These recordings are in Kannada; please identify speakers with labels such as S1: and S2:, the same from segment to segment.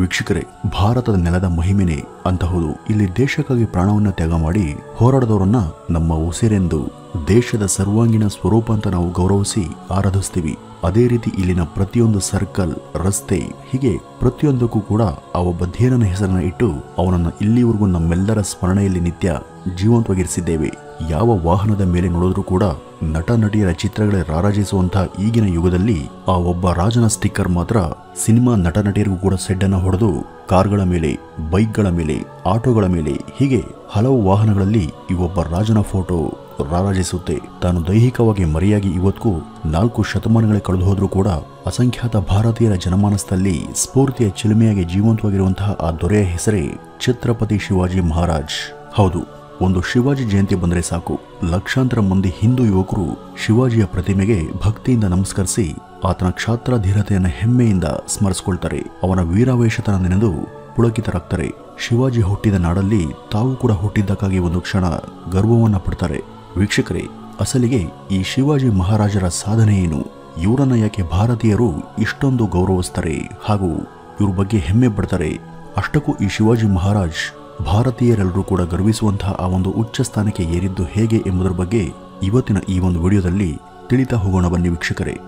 S1: ವೀಕ್ಷಕರೇ, ಭಾರತದ ನೆಲದ ಮಹಿಮೆನೆ ಅಂತಹುದು. ಇಲ್ಲಿ ದೇಶಕ್ಕಾಗಿ ಪ್ರಾಣವನ್ನು ತ್ಯಾಗ ಮಾಡಿ ಹೋರಾಡದವರನ್ನ ನಮ್ಮ ಉಸಿರೆಂದು, ದೇಶದ ಸರ್ವಾಂಗೀಣ ಸ್ವರೂಪ ಅಂತ ನಾವು ಗೌರವಿಸಿ ಆರಾಧಿಸ್ತೀವಿ. ಅದೇ ರೀತಿ ಇಲ್ಲಿನ ಪ್ರತಿಯೊಂದು ಸರ್ಕಲ್, ರಸ್ತೆ, ಹೀಗೆ ಪ್ರತಿಯೊಂದಕ್ಕೂ ಕೂಡ ಆ ಒಬ್ಬ ಧೀರನ ಹೆಸರನ್ನ ಇಟ್ಟು ಅವನನ್ನ ಇಲ್ಲಿವರೆಗೂ ನಮ್ಮೆಲ್ಲರ ಸ್ಮರಣೆಯಲ್ಲಿ ನಿತ್ಯ ಜೀವಂತವಾಗಿರಿಸಿದ್ದೇವೆ. ಯಾವ ವಾಹನದ ಮೇಲೆ ನೋಡಿದ್ರೂ ಕೂಡ ನಟ ನಟಿಯರ ಚಿತ್ರಗಳೇ ರಾರಾಜಿಸುವಂತಹ ಈಗಿನ ಯುಗದಲ್ಲಿ ಆ ಒಬ್ಬ ರಾಜನ ಸ್ಟಿಕ್ಕರ್ ಮಾತ್ರ ಸಿನಿಮಾ ನಟ ನಟಿಯರಿಗೂ ಕೂಡ ಸೆಡ್ಡನ್ನು ಹೊಡೆದು ಕಾರ್ಗಳ ಮೇಲೆ, ಬೈಕ್ಗಳ ಮೇಲೆ, ಆಟೋಗಳ ಮೇಲೆ, ಹೀಗೆ ಹಲವು ವಾಹನಗಳಲ್ಲಿ ಈ ಒಬ್ಬ ರಾಜನ ಫೋಟೋ ರಾರಾಜಿಸುತ್ತೆ. ತಾನು ದೈಹಿಕವಾಗಿ ಮರೆಯಾಗಿ ಇವತ್ತಿಗೂ ನಾಲ್ಕು ಶತಮಾನಗಳೇ ಕಳೆದು ಹೋದ್ರೂ ಕೂಡ ಅಸಂಖ್ಯಾತ ಭಾರತೀಯರ ಜನಮಾನಸದಲ್ಲಿ ಸ್ಫೂರ್ತಿಯ ಚಿಲುಮೆಯಾಗಿ ಜೀವಂತವಾಗಿರುವಂತಹ ಆ ದೊರೆಯ ಹೆಸರೇ ಛತ್ರಪತಿ ಶಿವಾಜಿ ಮಹಾರಾಜ್. ಹೌದು ಒಂದು ಶಿವಾಜಿ ಜಯಂತಿ ಬಂದರೆ ಸಾಕು. ಲಕ್ಷಾಂತರ ಮಂದಿ ಹಿಂದೂ ಯುವಕರು ಶಿವಾಜಿಯ ಪ್ರತಿಮೆಗೆ ಭಕ್ತಿಯಿಂದ ನಮಸ್ಕರಿಸಿ ಆತನ ಕ್ಷಾತ್ರ ಧೀರತೆಯನ್ನು ಹೆಮ್ಮೆಯಿಂದ ಸ್ಮರಿಸಿಕೊಳ್ತಾರೆ. ಅವನ ವೀರಾವೇಶತನ ನೆನೆದು ಪುಳಕಿತರಾಗ್ತಾರೆ. ಶಿವಾಜಿ ಹುಟ್ಟಿದ ನಾಡಲ್ಲಿ ತಾವು ಕೂಡ ಹುಟ್ಟಿದ್ದಕ್ಕಾಗಿ ಒಂದು ಕ್ಷಣ ಗರ್ವವನ್ನು ಪಡ್ತಾರೆ. ವೀಕ್ಷಕರೇ, ಅಸಲಿಗೆ ಈ ಶಿವಾಜಿ ಮಹಾರಾಜರ ಸಾಧನೆ ಏನು? ಇವರನ್ನ ಯಾಕೆ ಭಾರತೀಯರು ಇಷ್ಟೊಂದು ಗೌರವಿಸ್ತಾರೆ ಹಾಗೂ ಇವ್ರ ಬಗ್ಗೆ ಹೆಮ್ಮೆ ಪಡ್ತಾರೆ? ಅಷ್ಟಕ್ಕೂ ಈ ಶಿವಾಜಿ ಮಹಾರಾಜ್ ಭಾರತೀಯರೆಲ್ಲರೂ ಕೂಡ ಗರ್ವಿಸುವಂತಹ ಆ ಒಂದು ಉಚ್ಚ ಸ್ಥಾನಕ್ಕೆ ಏರಿದ್ದು ಹೇಗೆ ಎಂಬುದರ ಬಗ್ಗೆ ಇವತ್ತಿನ ಈ ಒಂದು ವಿಡಿಯೋದಲ್ಲಿ ತಿಳಿತಾ ಹೋಗೋಣ ಬನ್ನಿ ವೀಕ್ಷಕರೇ.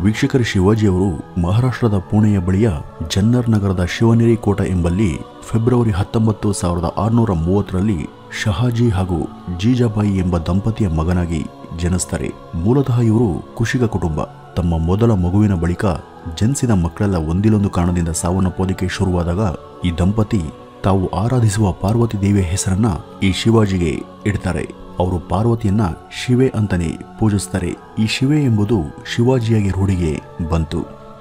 S1: ವೀಕ್ಷಕರ, ಶಿವಾಜಿಯವರು ಮಹಾರಾಷ್ಟ್ರದ ಪುಣೆಯ ಬಳಿಯ ಜನ್ನರ್ ನಗರದ ಶಿವನೇರಿ ಕೋಟ ಎಂಬಲ್ಲಿ ಫೆಬ್ರವರಿ ಹತ್ತೊಂಬತ್ತು ಸಾವಿರದ ಆರುನೂರ ಮೂವತ್ತರಲ್ಲಿ ಶಹಾಜಿ ಹಾಗೂ ಜೀಜಾಬಾಯಿ ಎಂಬ ದಂಪತಿಯ ಮಗನಾಗಿ ಜನಿಸ್ತಾರೆ. ಮೂಲತಃ ಇವರು ಕುಶಿಗ ಕುಟುಂಬ. ತಮ್ಮ ಮೊದಲ ಮಗುವಿನ ಬಳಿಕ ಜನಿಸಿದ ಮಕ್ಕಳೆಲ್ಲ ಒಂದಿಲ್ಲೊಂದು ಕಾರಣದಿಂದ ಸಾವನ್ನಪ್ಪೋದಕ್ಕೆ ಶುರುವಾದಾಗ ಈ ದಂಪತಿ ತಾವು ಆರಾಧಿಸುವ ಪಾರ್ವತಿ ದೇವಿಯ ಹೆಸರನ್ನ ಈ ಶಿವಾಜಿಗೆ ಇಡ್ತಾರೆ. ಅವರು ಪಾರ್ವತಿಯನ್ನ ಶಿವೆ ಅಂತಾನೆ ಪೂಜಿಸ್ತಾರೆ. ಈ ಶಿವೆ ಎಂಬುದು ಶಿವಾಜಿಯಾಗಿ ರೂಢಿಗೆ ಬಂತು.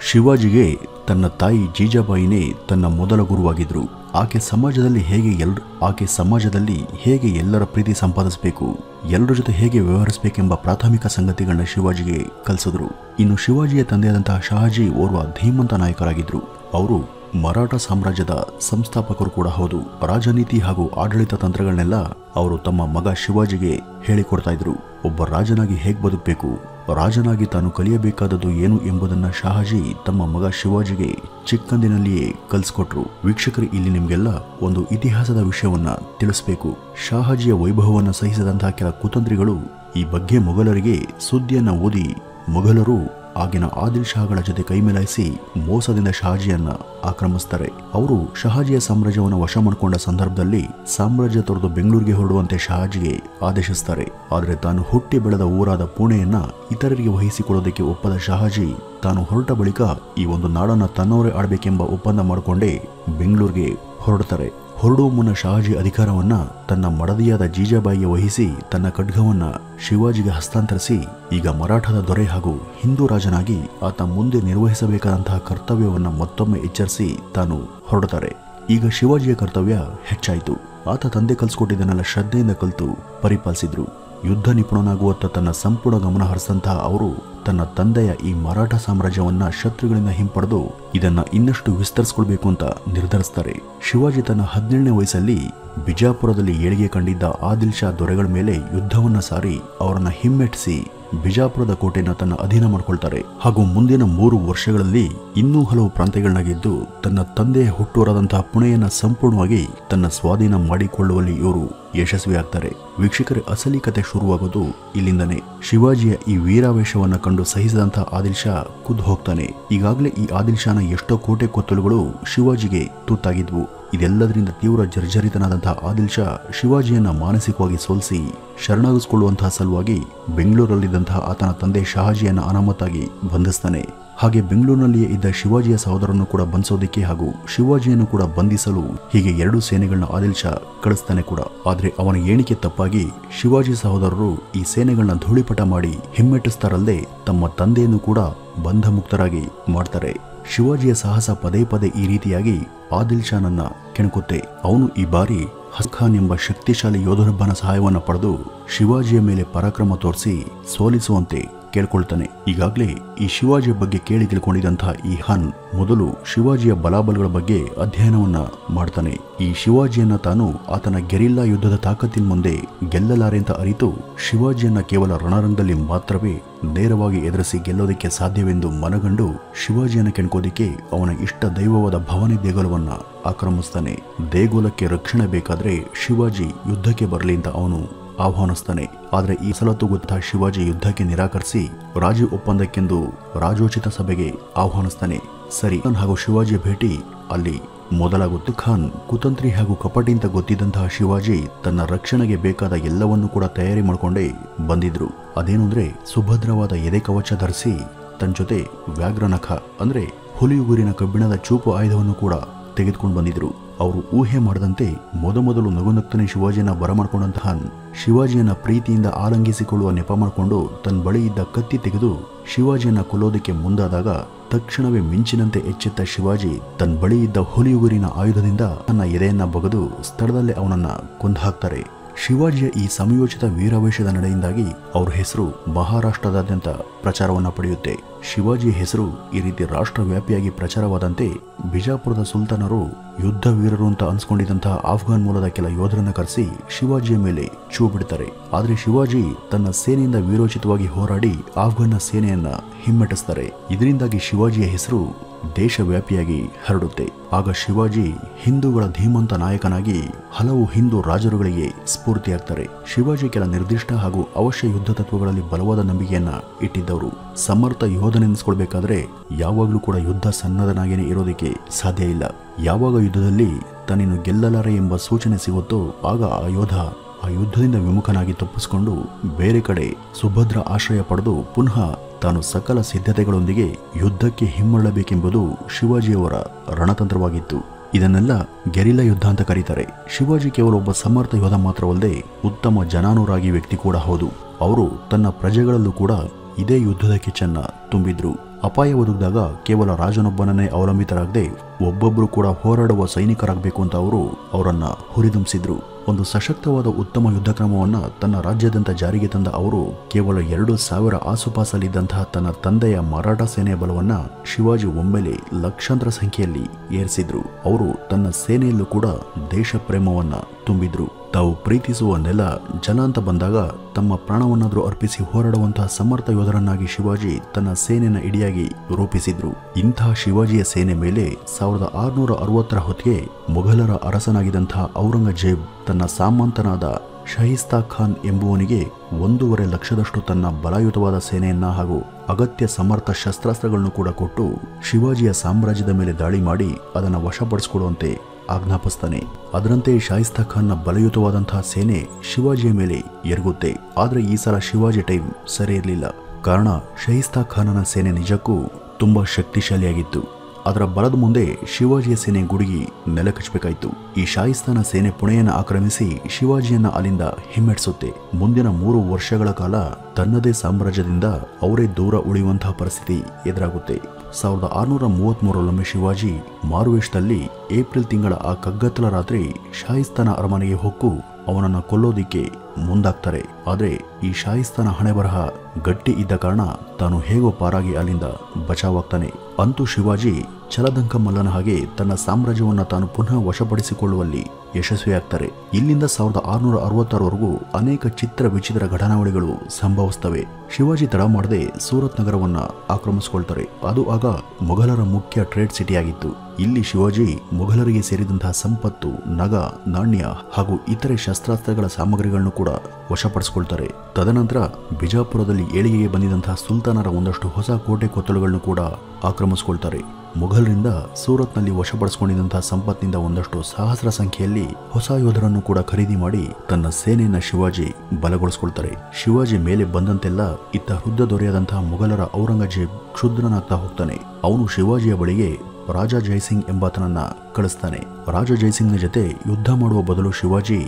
S1: ಶಿವಾಜಿಗೆ ತನ್ನ ತಾಯಿ ಜೀಜಾಬಾಯಿನೇ ತನ್ನ ಮೊದಲ ಗುರುವಾಗಿದ್ರು. ಆಕೆ ಸಮಾಜದಲ್ಲಿ ಹೇಗೆ ಎಲ್, ಆಕೆ ಸಮಾಜದಲ್ಲಿ ಹೇಗೆ ಎಲ್ಲರ ಪ್ರೀತಿ ಸಂಪಾದಿಸಬೇಕು ಎಲ್ಲರ ಜೊತೆ ಹೇಗೆ ವ್ಯವಹರಿಸಬೇಕೆಂಬ ಪ್ರಾಥಮಿಕ ಸಂಗತಿಗಳನ್ನ ಶಿವಾಜಿಗೆ ಕಲಿಸಿದ್ರು. ಇನ್ನು ಶಿವಾಜಿಯ ತಂದೆಯಾದಂತಹ ಶಹಾಜಿ ಓರ್ವ ಧೀಮಂತ ನಾಯಕರಾಗಿದ್ರು. ಅವರು ಮರಾಠ ಸಾಮ್ರಾಜ್ಯದ ಸಂಸ್ಥಾಪಕರು ಕೂಡ ಹೌದು. ರಾಜನೀತಿ ಹಾಗೂ ಆಡಳಿತ ತಂತ್ರಗಳನ್ನೆಲ್ಲ ಅವರು ತಮ್ಮ ಮಗ ಶಿವಾಜಿಗೆ ಹೇಳಿಕೊಡ್ತಾ ಇದ್ರು. ಒಬ್ಬ ರಾಜನಾಗಿ ಹೇಗೆ ಬದುಕಬೇಕು? ರಾಜನಾಗಿ ತಾನು ಕಲಿಯಬೇಕಾದದ್ದು ಏನು ಎಂಬುದನ್ನ ಶಹಾಜಿ ತಮ್ಮ ಮಗ ಶಿವಾಜಿಗೆ ಚಿಕ್ಕಂದಿನಲ್ಲಿಯೇ ಕಲಿಸ್ಕೊಟ್ರು. ವೀಕ್ಷಕರು, ಇಲ್ಲಿ ನಿಮ್ಗೆಲ್ಲ ಒಂದು ಇತಿಹಾಸದ ವಿಷಯವನ್ನ ತಿಳಿಸಬೇಕು. ಶಹಾಜಿಯ ವೈಭವವನ್ನು ಸಹಿಸದಂತಹ ಕೆಲ ಕುತಂತ್ರಿಗಳು ಈ ಬಗ್ಗೆ ಮೊಘಲರಿಗೆ ಸುದ್ದಿಯನ್ನ ಓದಿ ಮೊಘಲರು ಆಗಿನ ಆದಿಲ್ ಶಹಾಗಳ ಜೊತೆ ಕೈಮೇಲಾಯಿಸಿ ಮೋಸದಿಂದ ಶಹಾಜಿಯನ್ನ ಆಕ್ರಮಿಸ್ತಾರೆ. ಅವರು ಶಹಾಜಿಯ ಸಾಮ್ರಾಜ್ಯವನ್ನು ವಶ ಮಾಡಿಕೊಂಡ ಸಂದರ್ಭದಲ್ಲಿ ಸಾಮ್ರಾಜ್ಯ ತೊರೆದು ಬೆಂಗಳೂರಿಗೆ ಹೊರಡುವಂತೆ ಶಹಾಜಿಗೆ ಆದೇಶಿಸ್ತಾರೆ. ಆದರೆ ತಾನು ಹುಟ್ಟಿ ಬೆಳೆದ ಊರಾದ ಪುಣೆಯನ್ನ ಇತರರಿಗೆ ವಹಿಸಿಕೊಳ್ಳೋದಕ್ಕೆ ಒಪ್ಪದ ಶಹಾಜಿ ತಾನು ಹೊರಟ ಬಳಿಕ ಈ ಒಂದು ನಾಡನ್ನ ತನ್ನವರೇ ಆಡಬೇಕೆಂಬ ಒಪ್ಪಂದ ಮಾಡಿಕೊಂಡೇ ಬೆಂಗಳೂರಿಗೆ ಹೊರಡ್ತಾರೆ. ಹೊರಡುವ ಮುನ್ನ ಶಹಾಜಿ ಅಧಿಕಾರವನ್ನ ತನ್ನ ಮಡದಿಯಾದ ಜೀಜಾಬಾಯಿಗೆ ವಹಿಸಿ ತನ್ನ ಖಡ್ಗವನ್ನ ಶಿವಾಜಿಗೆ ಹಸ್ತಾಂತರಿಸಿ ಈಗ ಮರಾಠದ ದೊರೆ ಹಾಗೂ ಹಿಂದೂ ರಾಜನಾಗಿ ಆತ ಮುಂದೆ ನಿರ್ವಹಿಸಬೇಕಾದಂತಹ ಕರ್ತವ್ಯವನ್ನು ಮತ್ತೊಮ್ಮೆ ಎಚ್ಚರಿಸಿ ತಾನು ಹೊರಡುತ್ತಾರೆ. ಈಗ ಶಿವಾಜಿಯ ಕರ್ತವ್ಯ ಹೆಚ್ಚಾಯಿತು. ಆತ ತಂದೆ ಕಲಿಸ್ಕೊಟ್ಟಿದ್ದನ್ನೆಲ್ಲ ಶ್ರದ್ಧೆಯಿಂದ ಕಲಿತು ಪರಿಪಾಲಿಸಿದ್ರು. ಯುದ್ಧ ನಿಪುಣನಾಗುವತ್ತ ತನ್ನ ಸಂಪೂರ್ಣ ಗಮನ ಹರಿಸಂತಹ ಅವರು ತನ್ನ ತಂದೆಯ ಈ ಮರಾಠ ಸಾಮ್ರಾಜ್ಯವನ್ನ ಶತ್ರುಗಳಿಂದ ಹಿಂಪಡೆದು ಇದನ್ನ ಇನ್ನಷ್ಟು ವಿಸ್ತರಿಸಿಕೊಳ್ಬೇಕು ಅಂತ ನಿರ್ಧರಿಸ್ತಾರೆ. ಶಿವಾಜಿ ತನ್ನ ಹದಿನೇಳನೇ ವಯಸ್ಸಲ್ಲಿ ಬಿಜಾಪುರದಲ್ಲಿ ಏಳಿಗೆ ಕಂಡಿದ್ದ ಆದಿಲ್ ಶಾ ದೊರೆಗಳ ಮೇಲೆ ಯುದ್ಧವನ್ನ ಸಾರಿ ಅವರನ್ನ ಹಿಮ್ಮೆಟ್ಟಿಸಿ ಬಿಜಾಪುರದ ಕೋಟೆಯನ್ನು ತನ್ನ ಅಧೀನ ಮಾಡಿಕೊಳ್ತಾರೆ ಹಾಗೂ ಮುಂದಿನ ಮೂರು ವರ್ಷಗಳಲ್ಲಿ ಇನ್ನೂ ಹಲವು ಪ್ರಾಂತ್ಯಗಳನ್ನ ಗೆದ್ದು ತನ್ನ ತಂದೆಯ ಹುಟ್ಟೂರಾದಂತಹ ಪುಣೆಯನ್ನು ಸಂಪೂರ್ಣವಾಗಿ ತನ್ನ ಸ್ವಾಧೀನ ಮಾಡಿಕೊಳ್ಳುವಲ್ಲಿ ಇವರು ಯಶಸ್ವಿಯಾಗ್ತಾರೆ. ವೀಕ್ಷಕರ, ಅಸಲಿ ಕತೆ ಶುರುವಾಗೋದು ಇಲ್ಲಿಂದನೇ. ಶಿವಾಜಿಯ ಈ ವೀರಾವೇಶವನ್ನ ಕಂಡು ಸಹಿಸಿದಂತಹ ಆದಿಲ್ ಶಾ ಖುದ್ದು ಹೋಗ್ತಾನೆ. ಈಗಾಗಲೇ ಈ ಆದಿಲ್ ಶಾನ ಎಷ್ಟೋ ಕೋಟೆ ಕೊತ್ತಲುಗಳು ಶಿವಾಜಿಗೆ ತುತ್ತಾಗಿದ್ವು. ಇದೆಲ್ಲದರಿಂದ ತೀವ್ರ ಜರ್ಜರಿತನಾದಂತಹ ಆದಿಲ್ ಶಾ ಶಿವಾಜಿಯನ್ನ ಮಾನಸಿಕವಾಗಿ ಸೋಲಿಸಿ ಶರಣಾಗಿಸಿಕೊಳ್ಳುವಂತಹ ಸಲುವಾಗಿ ಬೆಂಗಳೂರಲ್ಲಿದ್ದಂತಹ ಆತನ ತಂದೆ ಶಹಾಜಿಯನ್ನು ಅನಾಮತ್ತಾಗಿ ಬಂಧಿಸ್ತಾನೆ. ಹಾಗೆ ಬೆಂಗಳೂರಿನಲ್ಲಿಯೇ ಇದ್ದ ಶಿವಾಜಿಯ ಸಹೋದರನ್ನು ಕೂಡ ಬಂಧಿಸೋದಿಕ್ಕೆ ಹಾಗೂ ಶಿವಾಜಿಯನ್ನು ಕೂಡ ಬಂಧಿಸಲು ಹೀಗೆ ಎರಡು ಸೇನೆಗಳನ್ನ ಆದಿಲ್ ಶಾ ಕಳಿಸ್ತಾನೆ ಕೂಡ. ಆದರೆ ಅವನ ಏಣಿಕೆ ತಪ್ಪಾಗಿ ಶಿವಾಜಿ ಸಹೋದರರು ಈ ಸೇನೆಗಳನ್ನ ಧೂಳಿಪಟ ಮಾಡಿ ಹಿಮ್ಮೆಟ್ಟಿಸ್ತಾರಲ್ಲದೆ ತಮ್ಮ ತಂದೆಯನ್ನು ಕೂಡ ಬಂಧ ಮುಕ್ತರಾಗಿ ಮಾಡ್ತಾರೆ. ಶಿವಾಜಿಯ ಸಾಹಸ ಪದೇ ಪದೇ ಈ ರೀತಿಯಾಗಿ ಆದಿಲ್ ಶಾನನ್ನ ಕೆಣಕುತ್ತೆ. ಅವನು ಈ ಬಾರಿ ಹಸ್ಖಾನ್ ಎಂಬ ಶಕ್ತಿಶಾಲಿ ಯೋಧರೊಬ್ಬನ ಸಹಾಯವನ್ನು ಪಡೆದು ಶಿವಾಜಿಯ ಮೇಲೆ ಪರಾಕ್ರಮ ತೋರಿಸಿ ಸೋಲಿಸುವಂತೆ ಕೇಳ್ಕೊಳ್ತಾನೆ. ಈಗಾಗಲೇ ಈ ಶಿವಾಜಿಯ ಬಗ್ಗೆ ಕೇಳಿ ತಿಳ್ಕೊಂಡಿದ್ದಂತಹ ಈ ಹನ್ ಮೊದಲು ಶಿವಾಜಿಯ ಬಲಾಬಲಗಳ ಬಗ್ಗೆ ಅಧ್ಯಯನವನ್ನ ಮಾಡ್ತಾನೆ. ಈ ಶಿವಾಜಿಯನ್ನ ತಾನು ಆತನ ಗೆರಿಲ್ಲಾ ಯುದ್ಧದ ತಾಕತ್ತಿನ ಮುಂದೆ ಗೆಲ್ಲಲಾರೆ ಅಂತ ಅರಿತು ಶಿವಾಜಿಯನ್ನ ಕೇವಲ ರಣರಂಗದಲ್ಲಿ ಮಾತ್ರವೇ ನೇರವಾಗಿ ಎದುರಿಸಿ ಗೆಲ್ಲೋದಕ್ಕೆ ಸಾಧ್ಯವೆಂದು ಮನಗಂಡು ಶಿವಾಜಿಯನ್ನ ಕೆಣ್ಕೋದಿಕ್ಕೆ ಅವನ ಇಷ್ಟ ದೈವವಾದ ಭವಾನಿ ದೇಗುಲವನ್ನ ಆಕ್ರಮಿಸ್ತಾನೆ. ದೇಗುಲಕ್ಕೆ ರಕ್ಷಣೆ ಬೇಕಾದ್ರೆ ಶಿವಾಜಿ ಯುದ್ಧಕ್ಕೆ ಬರಲಿ ಅಂತ ಅವನು ಆಹ್ವಾನಿಸ್ತಾನೆ. ಆದರೆ ಈ ಸಲತ್ತು ಗೊತ್ತಾ ಶಿವಾಜಿ ಯುದ್ಧಕ್ಕೆ ನಿರಾಕರಿಸಿ ರಾಜಿ ಒಪ್ಪಂದಕ್ಕೆಂದು ರಾಜೋಚಿತ ಸಭೆಗೆ ಆಹ್ವಾನಿಸ್ತಾನೆ. ಸರಿ ಹಾಗೂ ಶಿವಾಜಿಯ ಭೇಟಿ, ಅಲ್ಲಿ ಮೊದಲಾಗುತ್ತೆ ಖಾನ್. ಕುತಂತ್ರಿ ಹಾಗೂ ಕಪಟಿಂತ ಗೊತ್ತಿದ್ದಂತಹ ಶಿವಾಜಿ ತನ್ನ ರಕ್ಷಣೆಗೆ ಬೇಕಾದ ಎಲ್ಲವನ್ನೂ ಕೂಡ ತಯಾರಿ ಮಾಡಿಕೊಂಡೇ ಬಂದಿದ್ರು. ಅದೇನು ಅಂದ್ರೆ ಸುಭದ್ರವಾದ ಎದೆ ಕವಚ ಧರಿಸಿ ತನ್ನ ಜೊತೆ ವ್ಯಾಘ್ರನಖ, ಅಂದ್ರೆ ಹುಲಿಯುಗುರಿನ ಕಬ್ಬಿಣದ ಚೂಪು ಆಯುಧವನ್ನು ಕೂಡ ತೆಗೆದುಕೊಂಡು ಬಂದಿದ್ರು. ಅವರು ಊಹೆ ಮಾಡದಂತೆ ಮೊದಮೊದಲು ನಗುನಗ್ತನೆ ಶಿವಾಜಿಯನ್ನ ಬರಮಾಡಿಕೊಂಡಂತಹ ಶಿವಾಜಿಯನ್ನ ಪ್ರೀತಿಯಿಂದ ಆಲಂಗಿಸಿಕೊಳ್ಳುವ ನೆಪ ಮಾಡಿಕೊಂಡು ತನ್ನ ಬಳಿ ಇದ್ದ ಕತ್ತಿ ತೆಗೆದು ಶಿವಾಜಿಯನ್ನ ಕೊಲ್ಲೋದಕ್ಕೆ ಮುಂದಾದಾಗ ತಕ್ಷಣವೇ ಮಿಂಚಿನಂತೆ ಎಚ್ಚೆತ್ತ ಶಿವಾಜಿ ತನ್ನ ಬಳಿ ಇದ್ದ ಹುಲಿಯುಗುರಿನ ಆಯುಧದಿಂದ ತನ್ನ ಎದೆಯನ್ನ ಬಗೆದು ಸ್ಥಳದಲ್ಲೇ ಅವನನ್ನ ಕೊಂದು ಹಾಕ್ತಾರೆ ಶಿವಾಜಿಯ ಈ ಸಮಯೋಚಿತ ವೀರಾವೇಶದ ನಡೆಯಿಂದಾಗಿ ಅವ್ರ ಹೆಸರು ಮಹಾರಾಷ್ಟ್ರದಾದ್ಯಂತ ಪ್ರಚಾರವನ್ನ ಪಡೆಯುತ್ತೆ. ಶಿವಾಜಿಯ ಹೆಸರು ಈ ರೀತಿ ರಾಷ್ಟ್ರವ್ಯಾಪಿಯಾಗಿ ಪ್ರಚಾರವಾದಂತೆ ಬಿಜಾಪುರದ ಸುಲ್ತಾನರು ಯುದ್ಧ ವೀರರು ಅಂತ ಅನ್ಸ್ಕೊಂಡಿದ್ದಂತಹ ಆಫ್ಘಾನ್ ಮೂಲದ ಕೆಲ ಯೋಧರನ್ನ ಕರೆಸಿ ಶಿವಾಜಿಯ ಮೇಲೆ ಚೂ ಬಿಡ್ತಾರೆ. ಆದರೆ ಶಿವಾಜಿ ತನ್ನ ಸೇನೆಯಿಂದ ವೀರೋಚಿತವಾಗಿ ಹೋರಾಡಿ ಆಫ್ಘಾನ್ನ ಸೇನೆಯನ್ನ ಹಿಮ್ಮೆಟ್ಟಿಸ್ತಾರೆ. ಇದರಿಂದಾಗಿ ಶಿವಾಜಿಯ ಹೆಸರು ದೇಶವ್ಯಾಪಿಯಾಗಿ ಹರಡುತ್ತೆ. ಆಗ ಶಿವಾಜಿ ಹಿಂದೂಗಳ ಧೀಮಂತ ನಾಯಕನಾಗಿ ಹಲವು ಹಿಂದೂ ರಾಜರುಗಳಿಗೆ ಸ್ಫೂರ್ತಿಯಾಗ್ತಾರೆ. ಶಿವಾಜಿ ಕೆಲ ನಿರ್ದಿಷ್ಟ ಹಾಗೂ ಅವಶ್ಯ ಯುದ್ಧ ತತ್ವಗಳಲ್ಲಿ ಬಲವಾದ ನಂಬಿಕೆಯನ್ನ ಇಟ್ಟಿದ್ದವರು. ಸಮರ್ಥ ಯೋಧನೆನಿಸ್ಕೊಳ್ಬೇಕಾದ್ರೆ ಯಾವಾಗಲೂ ಕೂಡ ಯುದ್ಧ ಸನ್ನದ್ಧನಾಗೇನೆ ಇರೋದಕ್ಕೆ ಸಾಧ್ಯ ಇಲ್ಲ. ಯಾವಾಗ ಯುದ್ಧದಲ್ಲಿ ತನ್ನನ್ನು ಗೆಲ್ಲಲಾರೆ ಎಂಬ ಸೂಚನೆ ಸಿಗುತ್ತೋ ಆಗ ಆ ಯೋಧ ಆ ಯುದ್ಧದಿಂದ ವಿಮುಖನಾಗಿ ತಪ್ಪಿಸಿಕೊಂಡು ಬೇರೆ ಕಡೆ ಸುಭದ್ರ ಆಶ್ರಯ ಪಡೆದು ಪುನಃ ತಾನು ಸಕಲ ಸಿದ್ಧತೆಗಳೊಂದಿಗೆ ಯುದ್ಧಕ್ಕೆ ಹಿಮ್ಮಳ್ಳಬೇಕೆಂಬುದು ಶಿವಾಜಿಯವರ ರಣತಂತ್ರವಾಗಿತ್ತು. ಇದನ್ನೆಲ್ಲ ಗೆರಿಲ್ಲಾ ಯುದ್ಧ ಅಂತ ಕರೀತಾರೆ. ಶಿವಾಜಿ ಕೇವಲ ಒಬ್ಬ ಸಮರ್ಥ ಯೋಧ ಮಾತ್ರವಲ್ಲದೆ ಉತ್ತಮ ಜನಾನುರಾಗಿ ವ್ಯಕ್ತಿ ಕೂಡ ಹೌದು. ಅವರು ತನ್ನ ಪ್ರಜೆಗಳಲ್ಲೂ ಕೂಡ ಇದೇ ಯುದ್ಧದ ಕಿಚ್ಚನ್ನ ತುಂಬಿದ್ರು. ಅಪಾಯ ಒದಗಿದಾಗ ಕೇವಲ ರಾಜನೊಬ್ಬನನ್ನೇ ಅವಲಂಬಿತರಾಗದೆ ಒಬ್ಬೊಬ್ಬರು ಕೂಡ ಹೋರಾಡುವ ಸೈನಿಕರಾಗಬೇಕು ಅಂತ ಅವರು ಅವರನ್ನ ಹುರಿದುಂಬಿಸಿದ್ರು. ಒಂದು ಸಶಕ್ತವಾದ ಉತ್ತಮ ಯುದ್ಧ ಕ್ರಮವನ್ನ ತನ್ನ ರಾಜ್ಯದಂತ ಜಾರಿಗೆ ತಂದ ಅವರು ಕೇವಲ ಎರಡು ಸಾವಿರ ಆಸುಪಾಸಲ್ಲಿದ್ದಂತಹ ತನ್ನ ತಂದೆಯ ಮರಾಠ ಸೇನೆಯ ಬಲವನ್ನ ಶಿವಾಜಿ ಒಮ್ಮೆಲೆ ಲಕ್ಷಾಂತರ ಸಂಖ್ಯೆಯಲ್ಲಿ ಏರಿಸಿದ್ರು. ಅವರು ತನ್ನ ಸೇನೆಯಲ್ಲೂ ಕೂಡ ದೇಶ ಪ್ರೇಮವನ್ನ ತುಂಬಿದ್ರು. ತಾವು ಪ್ರೀತಿಸುವ ನೆಲ, ಜನ ಅಂತ ಬಂದಾಗ ತಮ್ಮ ಪ್ರಾಣವನ್ನಾದರೂ ಅರ್ಪಿಸಿ ಹೋರಾಡುವಂತಹ ಸಮರ್ಥ ಯೋಧರನ್ನಾಗಿ ಶಿವಾಜಿ ತನ್ನ ಸೇನೆಯನ್ನ ಇಡಿಯಾಗಿ ರೂಪಿಸಿದ್ರು. ಇಂತಹ ಶಿವಾಜಿಯ ಸೇನೆ ಮೇಲೆ ಸಾವಿರದ ಆರುನೂರ ಅರವತ್ತರ ಹೊತ್ತಿಗೆ ಮೊಘಲರ ಅರಸನಾಗಿದ್ದಂತಹ ಔರಂಗಜೇಬ್ ತನ್ನ ಸಾಮಂತನಾದ ಶಹಿಸ್ತಾ ಖಾನ್ ಎಂಬುವನಿಗೆ ಒಂದೂವರೆ ಲಕ್ಷದಷ್ಟು ತನ್ನ ಬಲಾಯುತವಾದ ಸೇನೆಯನ್ನ ಹಾಗೂ ಅಗತ್ಯ ಸಮರ್ಥ ಶಸ್ತ್ರಾಸ್ತ್ರಗಳನ್ನು ಕೂಡ ಕೊಟ್ಟು ಶಿವಾಜಿಯ ಸಾಮ್ರಾಜ್ಯದ ಮೇಲೆ ದಾಳಿ ಮಾಡಿ ಅದನ್ನು ವಶಪಡಿಸಿಕೊಡುವಂತೆ ಆಜ್ಞಾಪಿಸ್ತಾನೆ. ಅದರಂತೆ ಶಾಯಿಸ್ತಾ ಖಾನ್ನ ಬಲಯುತವಾದಂತಹ ಸೇನೆ ಶಿವಾಜಿಯ ಮೇಲೆ ಎರಗುತ್ತೆ. ಆದರೆ ಈ ಸಲ ಶಿವಾಜಿ ಟೈಮ್ ಸರಿ ಇರಲಿಲ್ಲ. ಕಾರಣ ಶಹಿಸ್ತಾ ಖಾನನ ಸೇನೆ ನಿಜಕ್ಕೂ ತುಂಬಾ ಶಕ್ತಿಶಾಲಿಯಾಗಿತ್ತು. ಅದರ ಬಲದ ಮುಂದೆ ಶಿವಾಜಿಯ ಸೇನೆ ಗುಡುಗಿ ನೆಲಕಚ್ಚಬೇಕಾಯಿತು ಈ ಶಾಯಿಸ್ತಾನ ಸೇನೆ ಪುಣೆಯನ್ನು ಆಕ್ರಮಿಸಿ ಶಿವಾಜಿಯನ್ನ ಅಲ್ಲಿಂದ ಹಿಮ್ಮೆಟ್ಟಿಸುತ್ತೆ ಮುಂದಿನ ಮೂರು ವರ್ಷಗಳ ಕಾಲ ತನ್ನದೇ ಸಾಮ್ರಾಜ್ಯದಿಂದ ಅವರೇ ದೂರ ಉಳಿಯುವಂತಹ ಪರಿಸ್ಥಿತಿ ಎದುರಾಗುತ್ತೆ. ಸಾವಿರದ ಆರುನೂರ ಮೂವತ್ಮೂರರೊಮ್ಮೆ ಶಿವಾಜಿ ಮಾರುವೇಷದಲ್ಲಿ ಏಪ್ರಿಲ್ ತಿಂಗಳ ಆ ಕಗ್ಗತ್ತಲ ರಾತ್ರಿ ಶಾಯಿಸ್ತಾನ ಅರಮನೆಗೆ ಹೊಕ್ಕು ಅವನನ್ನು ಕೊಲ್ಲೋದಿಕ್ಕೆ ಮುಂದಾಗ್ತಾರೆ. ಆದರೆ ಈ ಶಾಯಿಸ್ತಾನ ಹಣೆ ಬರಹ ಗಟ್ಟಿ ಇದ್ದ ಕಾರಣ ತಾನು ಹೇಗೋ ಪಾರಾಗಿ ಅಲ್ಲಿಂದ ಬಚಾವಾಗ್ತಾನೆ. ಅಂತೂ ಶಿವಾಜಿ ಛಲದಂಕ ಮಲ್ಲನ ಹಾಗೆ ತನ್ನ ಸಾಮ್ರಾಜ್ಯವನ್ನು ತಾನು ಪುನಃ ವಶಪಡಿಸಿಕೊಳ್ಳುವಲ್ಲಿ ಯಶಸ್ವಿಯಾಗ್ತಾರೆ. ಇಲ್ಲಿಂದ ಸಾವಿರದ ಆರುನೂರ ಅರವತ್ತಾರವರೆಗೂ ಅನೇಕ ಚಿತ್ರ ವಿಚಿತ್ರ ಘಟನಾವಳಿಗಳು ಸಂಭವಿಸ್ತವೆ. ಶಿವಾಜಿ ತಡ ಮಾಡದೆ ಸೂರತ್ ನಗರವನ್ನ ಆಕ್ರಮಿಸಿಕೊಳ್ತಾರೆ. ಅದು ಆಗ ಮೊಘಲರ ಮುಖ್ಯ ಟ್ರೇಡ್ ಸಿಟಿಯಾಗಿತ್ತು. ಇಲ್ಲಿ ಶಿವಾಜಿ ಮೊಘಲರಿಗೆ ಸೇರಿದಂತಹ ಸಂಪತ್ತು, ನಗ, ನಾಣ್ಯ ಹಾಗೂ ಇತರೆ ಶಸ್ತ್ರಾಸ್ತ್ರಗಳ ಸಾಮಗ್ರಿಗಳನ್ನು ಕೂಡ ವಶಪಡಿಸಿಕೊಳ್ತಾರೆ. ತದನಂತರ ಬಿಜಾಪುರದಲ್ಲಿ ಏಳಿಗೆಗೆ ಬಂದಿದಂತಹ ಸುಲ್ತಾನರ ಒಂದಷ್ಟು ಹೊಸ ಕೋಟೆ ಕೊತ್ತಲುಗಳನ್ನು ಕೂಡ ಆಕ್ರಮಿಸಿಕೊಳ್ತಾರೆ. ಮುಘಲರಿಂದ ಸೂರತ್ನಲ್ಲಿ ವಶಪಡಿಸಿಕೊಂಡಿದ್ದಂತಹ ಸಂಪತ್ತಿನಿಂದ ಒಂದಷ್ಟು ಸಹಸ್ರ ಸಂಖ್ಯೆಯಲ್ಲಿ ಹೊಸ ಯೋಧರನ್ನು ಕೂಡ ಖರೀದಿ ಮಾಡಿ ತನ್ನ ಸೇನೆಯನ್ನ ಶಿವಾಜಿ ಬಲಗೊಳಿಸಿಕೊಳ್ತಾರೆ. ಶಿವಾಜಿ ಮೇಲೆ ಬಂದಂತೆಲ್ಲ ಇತ್ತ ಹುದ್ದ ದೊರೆಯಾದಂತಹ ಮೊಘಲರ ಔರಂಗಜೇಬ್ ಕ್ಷುದ್ರನಾಗ್ತಾ ಹೋಗ್ತಾನೆ. ಅವನು ಶಿವಾಜಿಯ ಬಳಿಗೆ ರಾಜ ಜಯಸಿಂಗ್ ಎಂಬಾತನನ್ನ ಕಳಿಸ್ತಾನೆ. ರಾಜ ಜೈಸಿಂಗ್ನ ಜೊತೆ ಯುದ್ಧ ಮಾಡುವ ಬದಲು ಶಿವಾಜಿ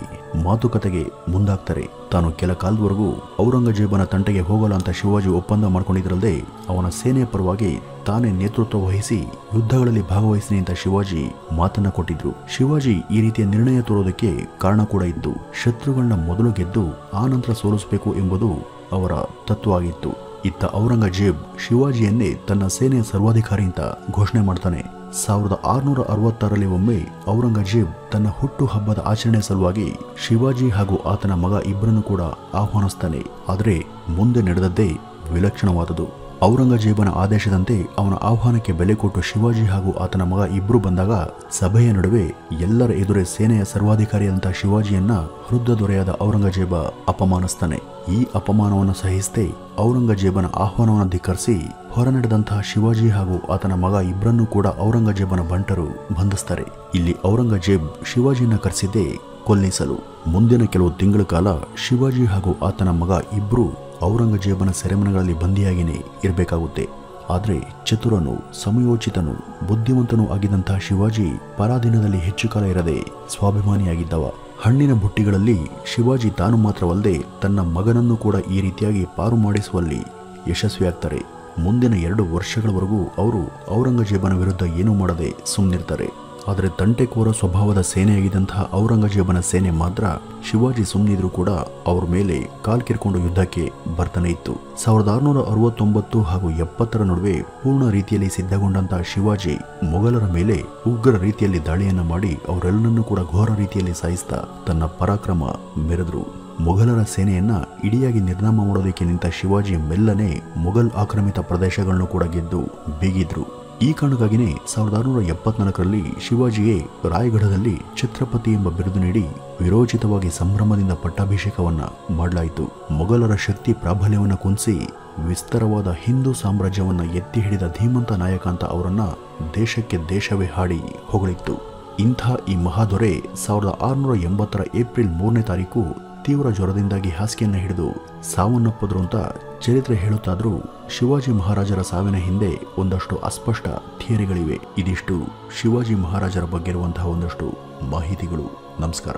S1: ಮಾತುಕತೆಗೆ ಮುಂದಾಗ್ತಾರೆ. ತಾನು ಕೆಲ ಕಾಲದವರೆಗೂ ಔರಂಗಜೇಬನ ತಂಟೆಗೆ ಹೋಗಲ್ಲ ಅಂತ ಶಿವಾಜಿ ಒಪ್ಪಂದ ಮಾಡ್ಕೊಂಡಿದ್ರಲ್ಲದೆ ಅವನ ಸೇನೆಯ ಪರವಾಗಿ ತಾನೇ ನೇತೃತ್ವ ವಹಿಸಿ ಯುದ್ಧಗಳಲ್ಲಿ ಭಾಗವಹಿಸಿನಿ ಅಂತ ಶಿವಾಜಿ ಮಾತನ್ನ ಕೊಟ್ಟಿದ್ರು. ಶಿವಾಜಿ ಈ ರೀತಿಯ ನಿರ್ಣಯ ತೋರೋದಕ್ಕೆ ಕಾರಣ ಕೂಡ ಇತ್ತು ಶತ್ರುಗಳನ್ನ ಮೊದಲು ಗೆದ್ದು ಆ ನಂತರ ಸೋಲಿಸಬೇಕು ಎಂಬುದು ಅವರ ತತ್ವ ಆಗಿತ್ತು. ಇತ್ತ ಔರಂಗಜೇಬ್ ಶಿವಾಜಿಯನ್ನೇ ತನ್ನ ಸೇನೆಯ ಸರ್ವಾಧಿಕಾರಿ ಅಂತ ಘೋಷಣೆ ಮಾಡ್ತಾನೆ. ಸಾವಿರದ ಆರುನೂರ ಅರವತ್ತಾರಲ್ಲಿ ಒಮ್ಮೆ ಔರಂಗಜೇಬ್ ತನ್ನ ಹುಟ್ಟು ಹಬ್ಬದ ಆಚರಣೆ ಸಲುವಾಗಿ ಶಿವಾಜಿ ಹಾಗೂ ಆತನ ಮಗ ಇಬ್ಬರನ್ನು ಕೂಡ ಆಹ್ವಾನಿಸ್ತಾನೆ. ಆದರೆ ಮುಂದೆ ನಡೆದದ್ದೇ ವಿಲಕ್ಷಣವಾದುದು ಔರಂಗಜೇಬನ ಆದೇಶದಂತೆ ಅವನ ಆಹ್ವಾನಕ್ಕೆ ಬೆಲೆ ಕೊಟ್ಟು ಶಿವಾಜಿ ಹಾಗೂ ಆತನ ಮಗ ಇಬ್ಬರು ಬಂದಾಗ ಸಭೆಯ ನಡುವೆ ಎಲ್ಲರ ಎದುರೇ ಸೇನೆಯ ಸರ್ವಾಧಿಕಾರಿಯಾದಂಥ ಶಿವಾಜಿಯನ್ನ ವೃದ್ಧ ದೊರೆಯಾದ ಔರಂಗಜೇಬ ಅಪಮಾನಿಸ್ತಾನೆ. ಈ ಅಪಮಾನವನ್ನು ಸಹಿಸದೆ ಔರಂಗಜೇಬನ ಆಹ್ವಾನವನ್ನು ಧಿಕ್ಕರಿಸಿ ಹೊರ ನಡೆದಂತಹ ಶಿವಾಜಿ ಹಾಗೂ ಆತನ ಮಗ ಇಬ್ಬರನ್ನೂ ಕೂಡ ಔರಂಗಜೇಬನ ಬಂಟರು ಬಂಧಿಸ್ತಾರೆ. ಇಲ್ಲಿ ಔರಂಗಜೇಬ್ ಶಿವಾಜಿಯನ್ನ ಕರೆಸಿದ್ದೇ ಕೊಲ್ಲಿಸಲು. ಮುಂದಿನ ಕೆಲವು ತಿಂಗಳ ಕಾಲ ಶಿವಾಜಿ ಹಾಗೂ ಆತನ ಮಗ ಇಬ್ರು ಔರಂಗಜೇಬನ ಸೆರೆಮನೆಗಳಲ್ಲಿ ಬಂದಿಯಾಗಿಯೇ ಇರಬೇಕಾಗುತ್ತೆ. ಆದರೆ ಚತುರನು, ಸಮಯೋಚಿತನು, ಬುದ್ಧಿವಂತನೂ ಆಗಿದ್ದಂತಹ ಶಿವಾಜಿ ಪರಾಧೀನದಲ್ಲಿ ಹೆಚ್ಚು ಕಾಲ ಇರದೆ ಸ್ವಾಭಿಮಾನಿಯಾಗಿದ್ದವ. ಹಣ್ಣಿನ ಬುಟ್ಟಿಗಳಲ್ಲಿ ಶಿವಾಜಿ ತಾನು ಮಾತ್ರವಲ್ಲದೆ ತನ್ನ ಮಗನನ್ನು ಕೂಡ ಈ ರೀತಿಯಾಗಿ ಪಾರು ಮಾಡಿಸುವಲ್ಲಿ ಯಶಸ್ವಿಯಾಗ್ತಾರೆ ಮುಂದಿನ ಎರಡು ವರ್ಷಗಳವರೆಗೂ ಅವರು ಔರಂಗಜೇಬನ ವಿರುದ್ಧ ಏನೂ ಮಾಡದೆ ಸುಮ್ಮನಿರ್ತಾರೆ ಆದರೆ ತಂಟೆಕೋರ ಸ್ವಭಾವದ ಸೇನೆಯಾಗಿದ್ದಂತಹ ಔರಂಗಜೇಬನ ಸೇನೆ ಮಾತ್ರ ಶಿವಾಜಿ ಸುಮ್ಮನಿದ್ರು ಕೂಡ ಅವ್ರ ಮೇಲೆ ಕಾಲ್ಕಿರ್ಕೊಂಡು ಯುದ್ಧಕ್ಕೆ ಬರ್ತಾನೆ ಇತ್ತು. ಸಾವಿರದ ಆರುನೂರ ಅರವತ್ತೊಂಬತ್ತು ಹಾಗೂ ಎಪ್ಪತ್ತರ ನಡುವೆ ಪೂರ್ಣ ರೀತಿಯಲ್ಲಿ ಸಿದ್ಧಗೊಂಡಂತಹ ಶಿವಾಜಿ ಮೊಘಲರ ಮೇಲೆ ಉಗ್ರ ರೀತಿಯಲ್ಲಿ ದಾಳಿಯನ್ನು ಮಾಡಿ ಅವರೆಲ್ಲರನ್ನೂ ಕೂಡ ಘೋರ ರೀತಿಯಲ್ಲಿ ಸಾಯಿಸ್ತಾ ತನ್ನ ಪರಾಕ್ರಮ ಮೆರೆದ್ರು. ಮೊಘಲರ ಸೇನೆಯನ್ನ ಇಡಿಯಾಗಿ ನಿರ್ನಾಮ ಮಾಡೋದಕ್ಕೆ ನಿಂತ ಶಿವಾಜಿ ಮೆಲ್ಲನೆ ಮೊಘಲ್ ಆಕ್ರಮಿತ ಪ್ರದೇಶಗಳನ್ನು ಕೂಡ ಗೆದ್ದು ಬೀಗಿದ್ರು. ಈ ಕಾರಣಕ್ಕಾಗಿಯೇ ಸಾವಿರದ ಆರುನೂರ ಎಪ್ಪತ್ನಾಲ್ಕರಲ್ಲಿ ಶಿವಾಜಿಗೆ ರಾಯಗಢದಲ್ಲಿ ಛತ್ರಪತಿ ಎಂಬ ಬಿರುದು ನೀಡಿ ವಿರೋಚಿತವಾಗಿ ಸಂಭ್ರಮದಿಂದ ಪಟ್ಟಾಭಿಷೇಕವನ್ನ ಮಾಡಲಾಯಿತು. ಮೊಘಲರ ಶಕ್ತಿ ಪ್ರಾಬಲ್ಯವನ್ನು ಕುಂದಿಸಿ ವಿಸ್ತಾರವಾದ ಹಿಂದೂ ಸಾಮ್ರಾಜ್ಯವನ್ನ ಎತ್ತಿ ಹಿಡಿದ ಧೀಮಂತ ನಾಯಕ ಅಂತ ಅವರನ್ನು ದೇಶಕ್ಕೆ ದೇಶವೇ ಹಾಡಿ ಹೊಗಳಿತ್ತು. ಇಂಥ ಈ ಮಹಾದೊರೆ ಸಾವಿರದ ಆರುನೂರ ಎಂಬತ್ತರ ಏಪ್ರಿಲ್ ಮೂರನೇ ತಾರೀಕು ತೀವ್ರ ಜ್ವರದಿಂದಾಗಿ ಹಾಸಿಗೆಯನ್ನು ಹಿಡಿದು ಸಾವನ್ನಪ್ಪದ್ರು ಅಂತ ಚರಿತ್ರೆ ಹೇಳುತ್ತಾದರೂ ಶಿವಾಜಿ ಮಹಾರಾಜರ ಸಾವಿನ ಹಿಂದೆ ಒಂದಷ್ಟು ಅಸ್ಪಷ್ಟ ಥಿಯರಿಗಳಿವೆ. ಇದಿಷ್ಟು ಶಿವಾಜಿ ಮಹಾರಾಜರ ಬಗ್ಗೆ ಇರುವಂತಹ ಒಂದಷ್ಟು ಮಾಹಿತಿಗಳು. ನಮಸ್ಕಾರ.